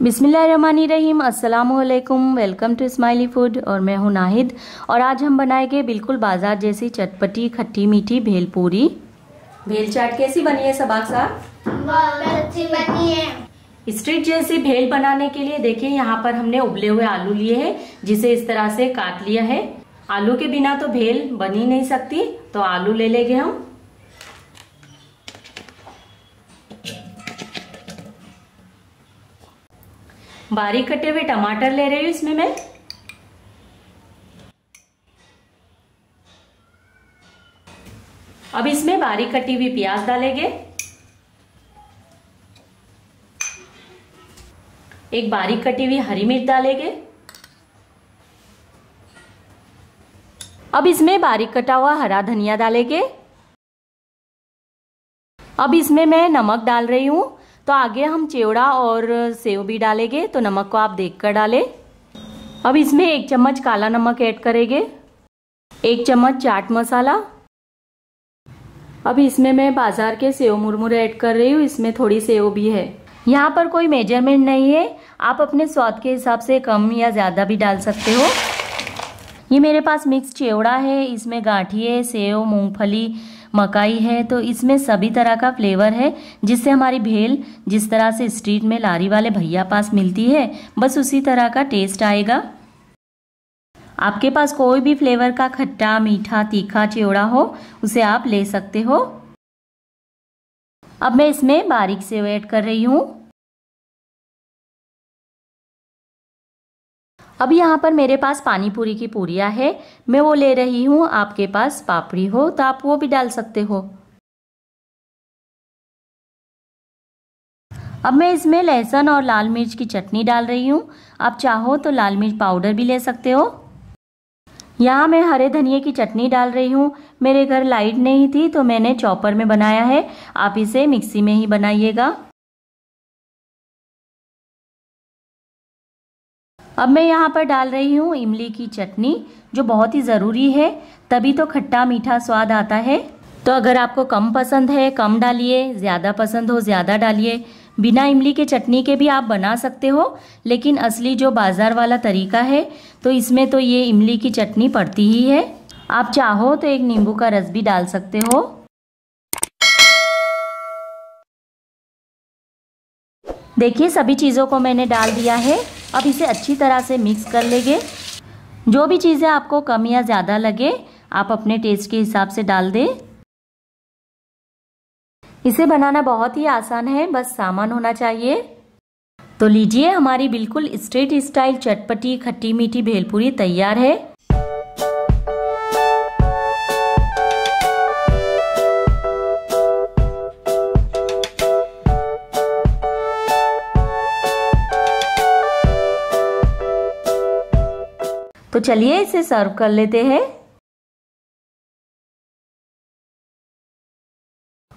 बिसमीम अस्सलाम वालेकुम वेलकम टू स्माइली फ़ूड और मैं हूँ नाहिद। और आज हम बनाएँगे बिल्कुल बाज़ार जैसी चटपटी खट्टी मीठी भेल पूरी। भेल चाट कैसी बनी है सबाक साहब? बहुत अच्छी बनी है। स्ट्रीट जैसी भेल बनाने के लिए देखिए यहाँ पर हमने उबले हुए आलू लिए हैं जिसे इस तरह से काट लिया है। आलू के बिना तो भेल बन ही नहीं सकती तो आलू ले लेंगे हम। बारीक कटे हुए टमाटर ले रही हूँ इसमें मैं। अब इसमें बारीक कटी हुई प्याज डालेंगे। एक बारीक कटी हुई हरी मिर्च डालेंगे। अब इसमें बारीक कटा हुआ हरा धनिया डालेंगे। अब इसमें मैं नमक डाल रही हूँ। तो आगे हम चेवड़ा और सेव भी डालेंगे तो नमक को आप देखकर डालें। अब इसमें एक चम्मच काला नमक ऐड करेंगे। एक चम्मच चाट मसाला। अब इसमें मैं बाज़ार के सेव मुरमुरे ऐड कर रही हूँ, इसमें थोड़ी सेव भी है। यहाँ पर कोई मेज़रमेंट नहीं है, आप अपने स्वाद के हिसाब से कम या ज़्यादा भी डाल सकते हो। ये मेरे पास मिक्स चेवड़ा है, इसमें गाठिए सेव, मूंगफली मकाई है तो इसमें सभी तरह का फ्लेवर है, जिससे हमारी भेल जिस तरह से स्ट्रीट में लारी वाले भैया पास मिलती है, बस उसी तरह का टेस्ट आएगा। आपके पास कोई भी फ्लेवर का खट्टा, मीठा, तीखा चिवड़ा हो, उसे आप ले सकते हो। अब मैं इसमें बारीक से ऐड कर रही हूँ। अब यहाँ पर मेरे पास पानी पूरी की पूरिया है। मैं वो ले रही हूँ। आपके पास पापड़ी हो तो आप वो भी डाल सकते हो। अब मैं इसमें लहसुन और लाल मिर्च की चटनी डाल रही हूँ। आप चाहो तो लाल मिर्च पाउडर भी ले सकते हो। यहाँ मैं हरे धनिए की चटनी डाल रही हूँ। मेरे घर लाइट नहीं थी तो मैंने चॉपर में बनाया है। आप इसे मिक्सी में ही बनाइएगा। अब मैं यहाँ पर डाल रही हूँ इमली की चटनी, जो बहुत ही ज़रूरी है, तभी तो खट्टा मीठा स्वाद आता है। तो अगर आपको कम पसंद है, कम डालिए, ज़्यादा पसंद हो, ज़्यादा डालिए। बिना इमली के चटनी के भी आप बना सकते हो, लेकिन असली जो बाज़ार वाला तरीका है तो इसमें तो ये इमली की चटनी पड़ती ही है। आप चाहो तो एक नींबू का रस भी डाल सकते हो। देखिए, सभी चीज़ों को मैंने डाल दिया है। अब इसे अच्छी तरह से मिक्स कर लेंगे। जो भी चीज़ें आपको कम या ज़्यादा लगे, आप अपने टेस्ट के हिसाब से डाल दें। इसे बनाना बहुत ही आसान है, बस सामान होना चाहिए। तो लीजिए, हमारी बिल्कुल स्ट्रेट स्टाइल चटपटी खट्टी मीठी भेलपूरी तैयार है। तो चलिए इसे सर्व कर लेते हैं।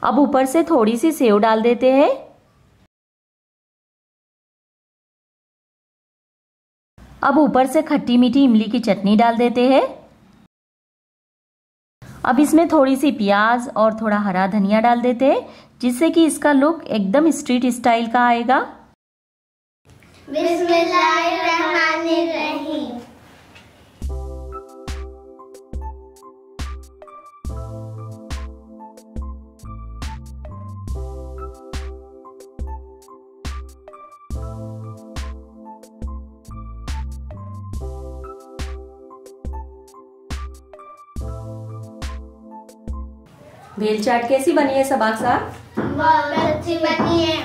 अब ऊपर से थोड़ी सी सेव डाल देते हैं। अब ऊपर से खट्टी मीठी इमली की चटनी डाल देते हैं। अब इसमें थोड़ी सी प्याज और थोड़ा हरा धनिया डाल देते हैं, जिससे कि इसका लुक एकदम स्ट्रीट स्टाइल का आएगा। बिस्मिल्लाहिर्रहमानिर्रहीम। भेल चाट कैसी बनी है सबाक साहब बहुत अच्छी बनी है।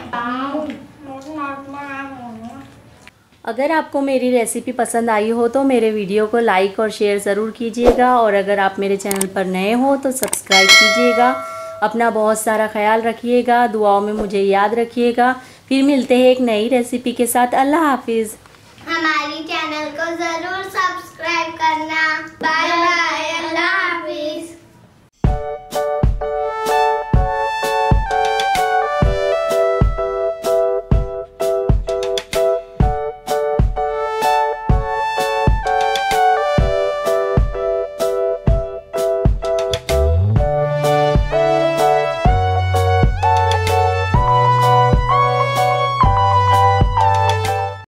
अगर आपको मेरी रेसिपी पसंद आई हो तो मेरे वीडियो को लाइक और शेयर ज़रूर कीजिएगा और अगर आप मेरे चैनल पर नए हो तो सब्सक्राइब कीजिएगा। अपना बहुत सारा ख्याल रखिएगा दुआओं में मुझे याद रखिएगा। फिर मिलते हैं एक नई रेसिपी के साथ। अल्लाह हाफिज़। हमारी चैनल को ज़रूर सब्सक्राइब करना। बाय